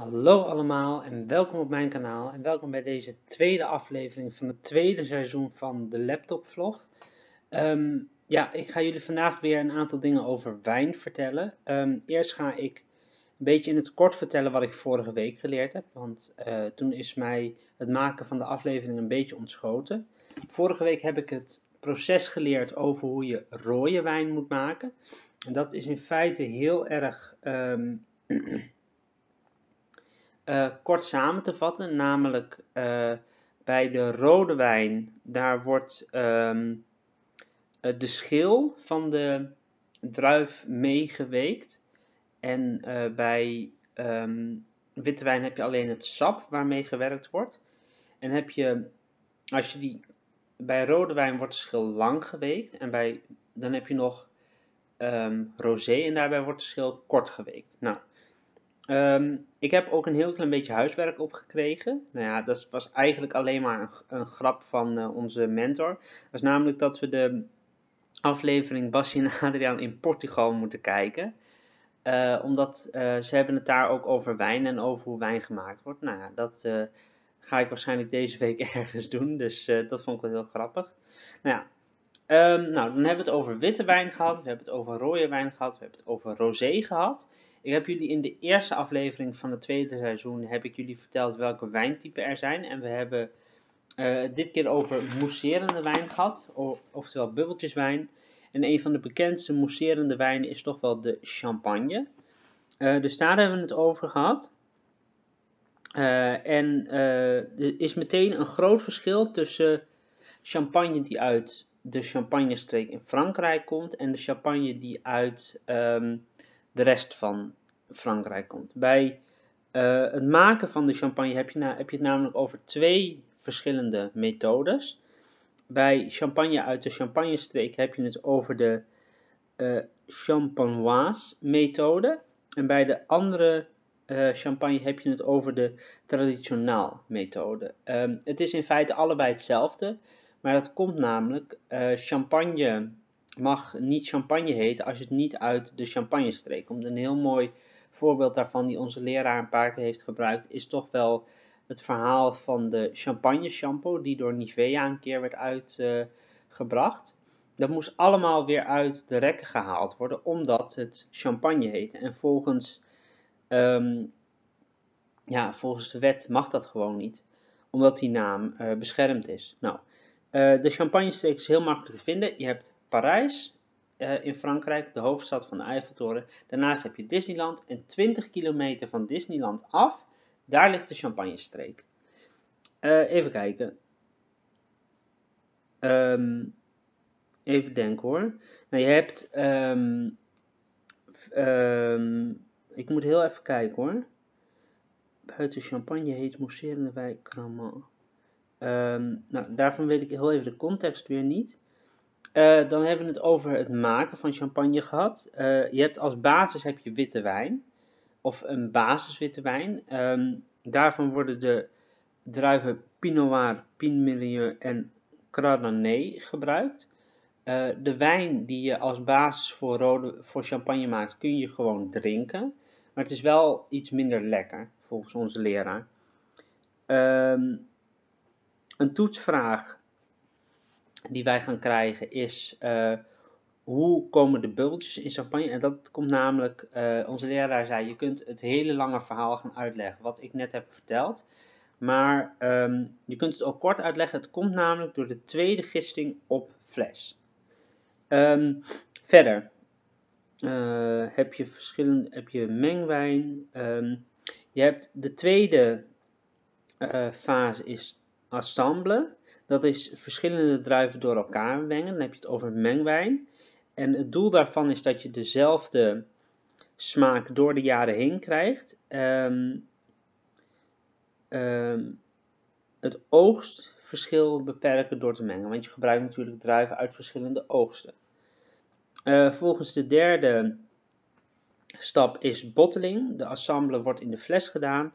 Hallo allemaal en welkom op mijn kanaal en welkom bij deze tweede aflevering van het tweede seizoen van de Laptop Vlog. Ehm, ja, ik ga jullie vandaag weer een aantal dingen over wijn vertellen. Ehm, eerst ga ik een beetje in het kort vertellen wat ik vorige week geleerd heb, want uh, toen is mij het maken van de aflevering een beetje ontschoten. Vorige week heb ik het proces geleerd over hoe je rode wijn moet maken. En dat is in feite heel erg... Um, uh, kort samen te vatten, namelijk uh, bij de rode wijn, daar wordt um, uh, de schil van de druif meegeweekt. En bij um, witte wijn heb je alleen het sap waarmee gewerkt wordt. En heb je, als je die, bij rode wijn wordt de schil lang geweekt. En bij, dan heb je nog um, rosé en daarbij wordt de schil kort geweekt. Nou, Um, ik heb ook een heel klein beetje huiswerk opgekregen. Nou ja, dat was eigenlijk alleen maar een, grap van uh, onze mentor. Dat is namelijk dat we de aflevering Basje en Adriaan in Portugal moeten kijken. Uh, omdat uh, ze hebben het daar ook over wijn en over hoe wijn gemaakt wordt. Nou ja, dat ga ik waarschijnlijk deze week ergens doen. Dus dat vond ik wel heel grappig. Nou ja, um, nou, dan hebben we het over witte wijn gehad. We hebben het over rode wijn gehad. We hebben het over rosé gehad. Ik heb jullie in de eerste aflevering van het tweede seizoen heb ik jullie verteld welke wijntypen er zijn. En we hebben uh, dit keer over mousserende wijn gehad, oftewel bubbeltjeswijn. En een van de bekendste mousserende wijnen is toch wel de champagne. Uh, dus daar hebben we het over gehad. Uh, en er is meteen een groot verschil tussen champagne die uit de champagnestreek in Frankrijk komt en de champagne die uit um, de rest van Frankrijk komt. Bij uh, het maken van de champagne heb je, heb je het namelijk over twee verschillende methodes. Bij champagne uit de champagnestreek heb je het over de uh, champenoise methode. En bij de andere uh, champagne heb je het over de traditionaal methode. Um, het is in feite allebei hetzelfde. Maar dat komt namelijk, champagne mag niet champagne heten als het niet uit de champagnestreek komt. Een heel mooi voorbeeld daarvan die onze leraar een paar keer heeft gebruikt is toch wel het verhaal van de champagne shampoo die door Nivea een keer werd uitgebracht. Dat moest allemaal weer uit de rekken gehaald worden omdat het champagne heette. En volgens, um, ja, volgens de wet mag dat gewoon niet, omdat die naam uh, beschermd is. Nou, uh, de champagnestreek is heel makkelijk te vinden. Je hebt Parijs uh, in Frankrijk, de hoofdstad van de Eiffeltoren. Daarnaast heb je Disneyland en 20 kilometer van Disneyland af, daar ligt de Champagnestreek. Uh, even kijken. Um, even denken hoor. Nou, je hebt. Um, um, ik moet heel even kijken hoor. Buiten Champagne heet mousserende wijk Cramant. nou, daarvan weet ik heel even de context weer niet. Uh, dan hebben we het over het maken van champagne gehad. Uh, je hebt als basis heb je witte wijn. Of een basis witte wijn. Um, daarvan worden de druiven Pinot Noir, Pinot Meunier en Chardonnay gebruikt. Uh, de wijn die je als basis voor, rode, voor champagne maakt, kun je gewoon drinken. Maar het is wel iets minder lekker, volgens onze leraar. Um, een toetsvraag die wij gaan krijgen is uh, hoe komen de bubbeltjes in champagne? En dat komt namelijk, uh, onze leraar zei, je kunt het hele lange verhaal gaan uitleggen wat ik net heb verteld. Maar um, je kunt het ook kort uitleggen. Het komt namelijk door de tweede gisting op fles. Um, verder uh, heb je verschillende, heb je mengwijn. Um, je hebt de tweede fase is assemble. Dat is verschillende druiven door elkaar mengen. Dan heb je het over mengwijn. En het doel daarvan is dat je dezelfde smaak door de jaren heen krijgt. Um, um, het oogstverschil beperken door te mengen. Want je gebruikt natuurlijk druiven uit verschillende oogsten. Uh, volgens de derde stap is botteling. De assemble wordt in de fles gedaan.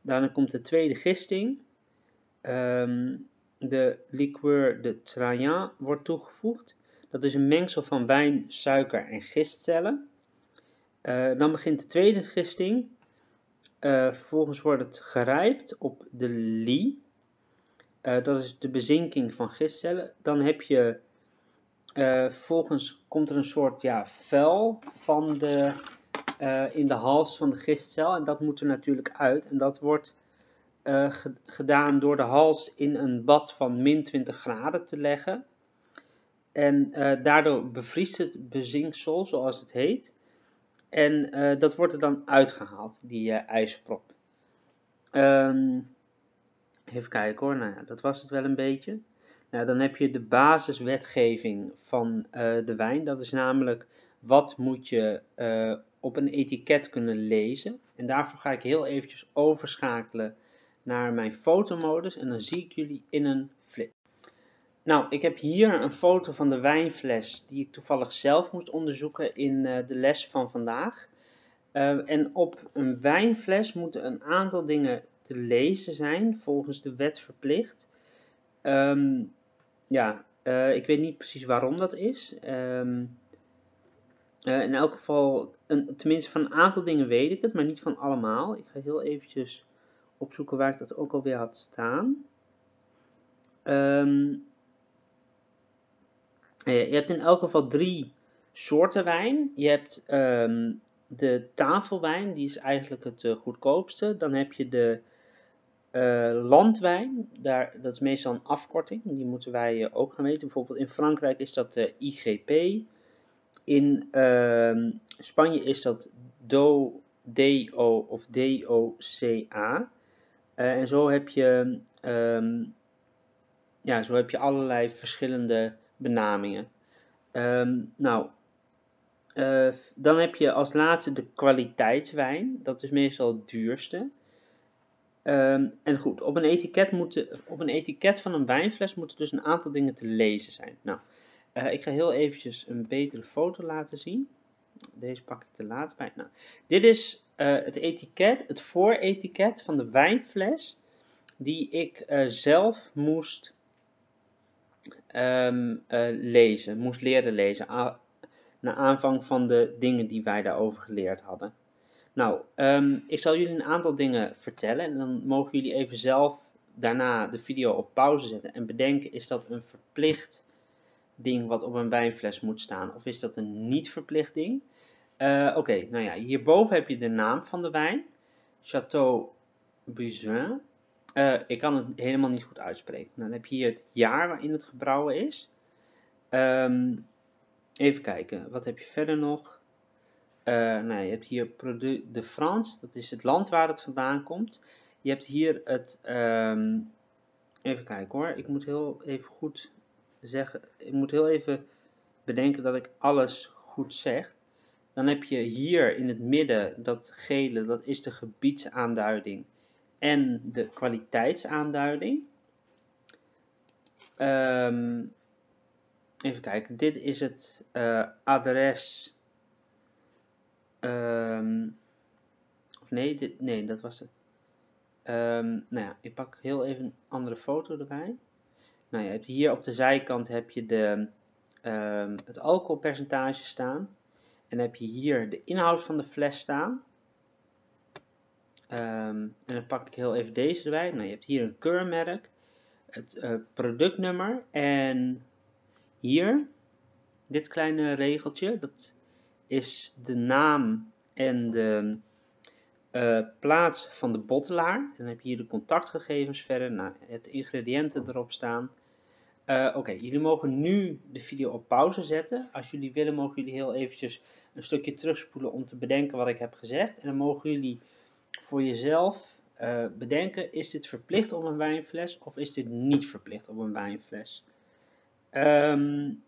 Daarna komt de tweede gisting. Um, de liqueur de Trajan wordt toegevoegd. Dat is een mengsel van wijn, suiker en gistcellen. Uh, dan begint de tweede gisting. Uh, vervolgens wordt het gerijpt op de li. Uh, dat is de bezinking van gistcellen. Dan heb je, vervolgens komt er een soort ja, vel van de, in de hals van de gistcel. En dat moet er natuurlijk uit. En dat wordt gedaan door de hals in een bad van min 20 graden te leggen. En daardoor bevriest het bezinksel, zoals het heet. En uh, dat wordt er dan uitgehaald, die ijzerprop. Um, even kijken hoor, nou ja, dat was het wel een beetje. Nou, dan heb je de basiswetgeving van de wijn. Dat is namelijk wat moet je op een etiket kunnen lezen. En daarvoor ga ik heel eventjes overschakelen naar mijn fotomodus. En dan zie ik jullie in een nou, ik heb hier een foto van de wijnfles die ik toevallig zelf moest onderzoeken in uh, de les van vandaag. Uh, en op een wijnfles moeten een aantal dingen te lezen zijn, volgens de wet verplicht. Um, ja, uh, ik weet niet precies waarom dat is. Um, in elk geval, een, tenminste van een aantal dingen weet ik het, maar niet van allemaal. Ik ga heel eventjes opzoeken waar ik dat ook alweer had staan. Um, eh, je hebt in elk geval drie soorten wijn. Je hebt ehm, de tafelwijn, die is eigenlijk het uh, goedkoopste. Dan heb je de uh, landwijn, daar, dat is meestal een afkorting, die moeten wij ook gaan weten. Bijvoorbeeld in Frankrijk is dat de IGP. In uh, Spanje is dat DO, DO of DOCA. En zo heb je, um, ja, zo heb je allerlei verschillende benamingen. Um, nou, uh, dan heb je als laatste de kwaliteitswijn. Dat is meestal het duurste. Um, en goed, op een, etiket moeten, op een etiket van een wijnfles moeten dus een aantal dingen te lezen zijn. Nou, uh, ik ga heel eventjes een betere foto laten zien. Deze pak ik te laat bij. Nou, dit is uh, het etiket, het vooretiket van de wijnfles die ik zelf moest um, uh, lezen, moest leren lezen, na aanvang van de dingen die wij daarover geleerd hadden. Nou, um, ik zal jullie een aantal dingen vertellen en dan mogen jullie even zelf daarna de video op pauze zetten en bedenken, is dat een verplicht ding wat op een wijnfles moet staan of is dat een niet verplicht ding? Uh, Oké, nou ja, hierboven heb je de naam van de wijn, Chateau Busin. Uh, ik kan het helemaal niet goed uitspreken. Dan heb je hier het jaar waarin het gebrouwen is. Um, even kijken, wat heb je verder nog? Uh, nou, je hebt hier Produit de France, dat is het land waar het vandaan komt. Je hebt hier het, um, even kijken hoor, ik moet heel even goed zeggen, ik moet heel even bedenken dat ik alles goed zeg. Dan heb je hier in het midden dat gele, dat is de gebiedsaanduiding en de kwaliteitsaanduiding. Um, even kijken, dit is het uh, adres. Um, of nee, dit, nee, dat was het. Um, nou ja, ik pak heel even een andere foto erbij. Nou, hebt hier op de zijkant heb je de, het alcoholpercentage staan. En heb je hier de inhoud van de fles staan. Um, en dan pak ik heel even deze erbij. Nou, je hebt hier een keurmerk, het uh, productnummer en hier, dit kleine regeltje, dat is de naam en de uh, plaats van de bottelaar. Dan heb je hier de contactgegevens verder, nou, het ingrediënten erop staan. Uh, Oké, jullie mogen nu de video op pauze zetten. Als jullie willen mogen jullie heel eventjes een stukje terugspoelen om te bedenken wat ik heb gezegd. En dan mogen jullie voor jezelf uh, bedenken, is dit verplicht op een wijnfles of is dit niet verplicht op een wijnfles? Um,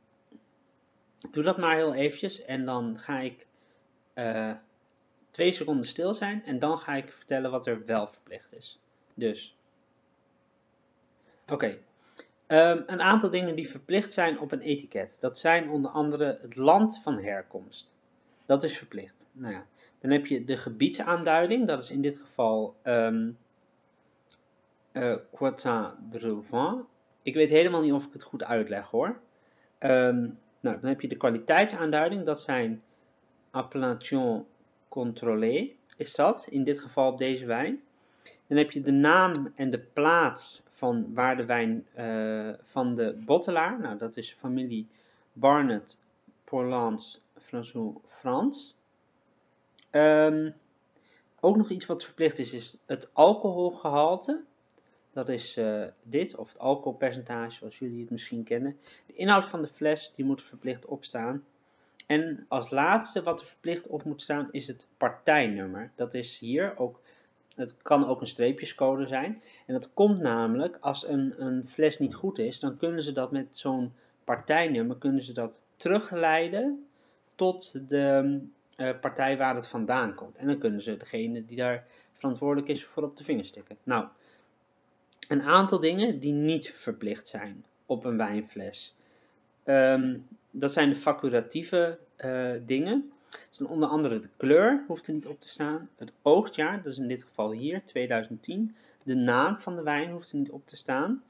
doe dat maar heel eventjes en dan ga ik uh, twee seconden stil zijn en dan ga ik vertellen wat er wel verplicht is. Dus, oké. Um, een aantal dingen die verplicht zijn op een etiket. Dat zijn onder andere het land van herkomst. Dat is verplicht. Nou ja, dan heb je de gebiedsaanduiding, dat is in dit geval um, de Ik weet helemaal niet of ik het goed uitleg hoor. Um, nou, dan heb je de kwaliteitsaanduiding, dat zijn appellation contrôlée. is dat, in dit geval op deze wijn. Dan heb je de naam en de plaats van waar de wijn uh, van de bottelaar, nou dat is familie Barnett, Porlans, François, Um, ook nog iets wat verplicht is, is het alcoholgehalte. Dat is uh, dit, of het alcoholpercentage, zoals jullie het misschien kennen. De inhoud van de fles, die moet verplicht opstaan. En als laatste wat er verplicht op moet staan, is het partijnummer. Dat is hier ook, het kan ook een streepjescode zijn. En dat komt namelijk, als een, een fles niet goed is, dan kunnen ze dat met zo'n partijnummer, kunnen ze dat terugleiden tot de uh, partij waar het vandaan komt. En dan kunnen ze degene die daar verantwoordelijk is voor op de vinger stikken. Nou, een aantal dingen die niet verplicht zijn op een wijnfles. Um, dat zijn de facultatieve uh, dingen. Dat onder andere de kleur, hoeft er niet op te staan. Het oogstjaar, dat is in dit geval hier, 2010. De naam van de wijn hoeft er niet op te staan.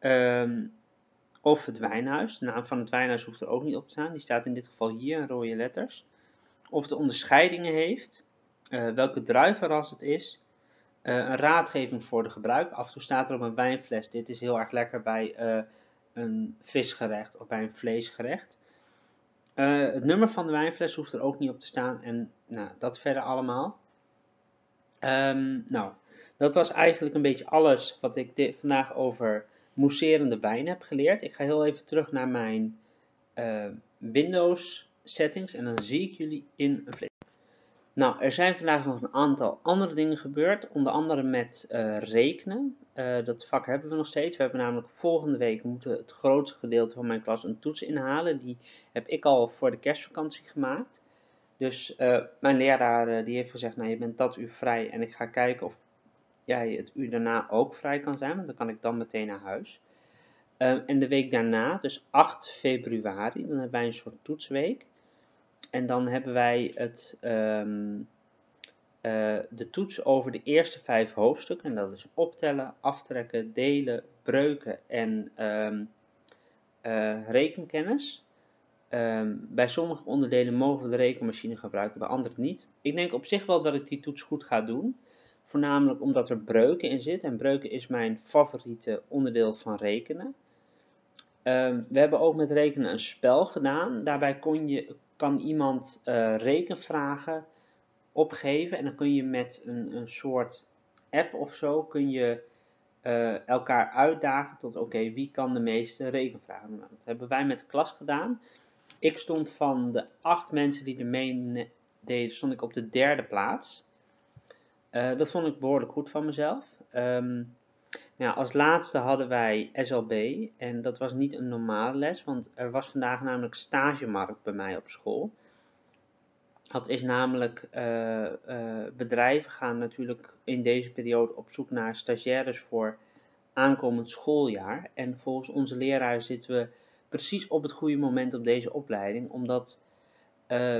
Um, of het wijnhuis. De naam van het wijnhuis hoeft er ook niet op te staan. Die staat in dit geval hier in rode letters. Of het onderscheidingen heeft. Uh, welke druivenras het is. Uh, een raadgeving voor de gebruik. Af en toe staat er op een wijnfles. Dit is heel erg lekker bij uh, een visgerecht of bij een vleesgerecht. het nummer van de wijnfles hoeft er ook niet op te staan. En nou, dat verder allemaal. Um, nou, dat was eigenlijk een beetje alles wat ik vandaag over mousserende wijn heb geleerd. Ik ga heel even terug naar mijn uh, Windows settings en dan zie ik jullie in een flip. Nou, er zijn vandaag nog een aantal andere dingen gebeurd, onder andere met uh, rekenen. Uh, dat vak hebben we nog steeds. We hebben namelijk volgende week moeten het grootste gedeelte van mijn klas een toets inhalen. Die heb ik al voor de kerstvakantie gemaakt. Dus mijn leraar die heeft gezegd, nou je bent dat uur vrij en ik ga kijken of jij het uur daarna ook vrij kan zijn, want dan kan ik dan meteen naar huis. Uh, en de week daarna, dus 8 februari, dan hebben wij een soort toetsweek. En dan hebben wij het, um, uh, de toets over de eerste vijf hoofdstukken. En dat is optellen, aftrekken, delen, breuken en um, rekenkennis. Bij sommige onderdelen mogen we de rekenmachine gebruiken, bij andere niet. Ik denk op zich wel dat ik die toets goed ga doen. Voornamelijk omdat er breuken in zitten. En breuken is mijn favoriete onderdeel van rekenen. Um, we hebben ook met rekenen een spel gedaan. Daarbij kon je, kan iemand uh, rekenvragen opgeven. En dan kun je met een, een soort app of zo kun je, uh, elkaar uitdagen tot oké, wie kan de meeste rekenvragen doen. Dat hebben wij met de klas gedaan. Ik stond van de acht mensen die er mee deden, stond ik op de derde plaats. Uh, dat vond ik behoorlijk goed van mezelf. Um, nou, als laatste hadden wij SLB en dat was niet een normale les, want er was vandaag namelijk stagemarkt bij mij op school. Dat is namelijk, uh, bedrijven gaan natuurlijk in deze periode op zoek naar stagiaires voor aankomend schooljaar. En volgens onze leraar zitten we precies op het goede moment op deze opleiding, omdat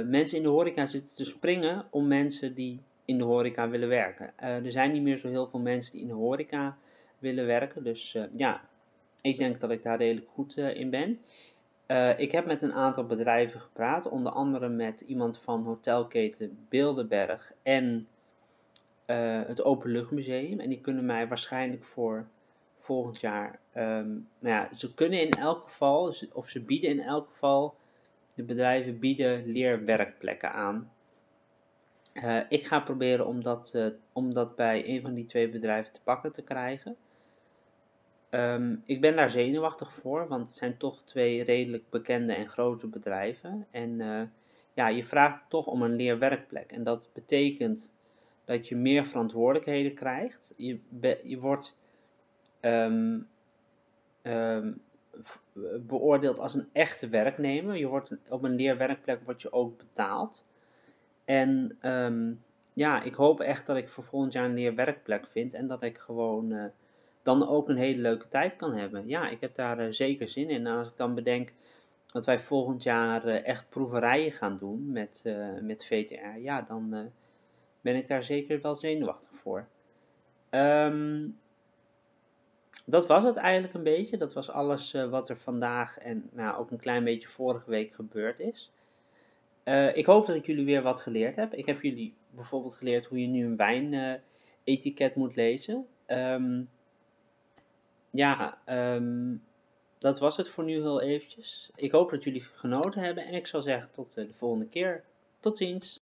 mensen in de horeca zitten te springen om mensen die in de horeca willen werken. Uh, er zijn niet meer zo heel veel mensen die in de horeca willen werken. Dus uh, ja, ik denk dat ik daar redelijk goed uh, in ben. ik heb met een aantal bedrijven gepraat, onder andere met iemand van hotelketen Bilderberg en het Openluchtmuseum. En die kunnen mij waarschijnlijk voor volgend jaar, um, nou ja, ze kunnen in elk geval, of ze bieden in elk geval, de bedrijven bieden leerwerkplekken aan. Uh, ik ga proberen om dat, uh, om dat bij een van die twee bedrijven te pakken te krijgen. Um, ik ben daar zenuwachtig voor, want het zijn toch twee redelijk bekende en grote bedrijven. En uh, ja, je vraagt toch om een leerwerkplek. En dat betekent dat je meer verantwoordelijkheden krijgt. Je, je wordt um, um, beoordeeld als een echte werknemer. Je wordt op een leerwerkplek word je ook betaald. En um, ja, ik hoop echt dat ik voor volgend jaar een leerwerkplek vind en dat ik gewoon uh, dan ook een hele leuke tijd kan hebben. Ja, ik heb daar uh, zeker zin in. En als ik dan bedenk dat wij volgend jaar uh, echt proeverijen gaan doen met, met VTR, ja, dan ben ik daar zeker wel zenuwachtig voor. Um, dat was het eigenlijk een beetje. Dat was alles wat er vandaag en nou, ook een klein beetje vorige week gebeurd is. Uh, ik hoop dat ik jullie weer wat geleerd heb. Ik heb jullie bijvoorbeeld geleerd hoe je nu een wijnetiket moet lezen. Ehm, ja, ehm, dat was het voor nu heel eventjes. Ik hoop dat jullie genoten hebben en ik zal zeggen tot de volgende keer. Tot ziens!